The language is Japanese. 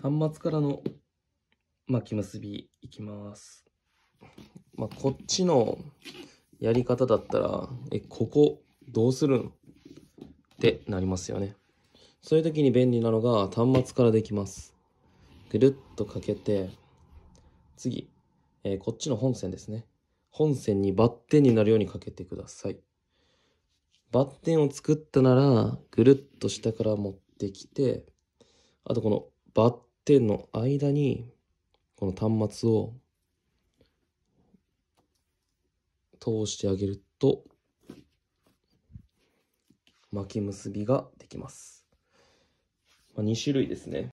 端末からの巻き結びいきます。まあ、こっちのやり方だったら、え、ここどうするん？ってなりますよね。そういう時に便利なのが端末からできます。ぐるっとかけて、次、えーこっちの本線ですね。本線にバッテンになるようにかけてください。バッテンを作ったなら、ぐるっと下から持ってきて、あとこのバッ点の間に、この端末を通してあげると、巻き結びができます。まあ、2種類ですね。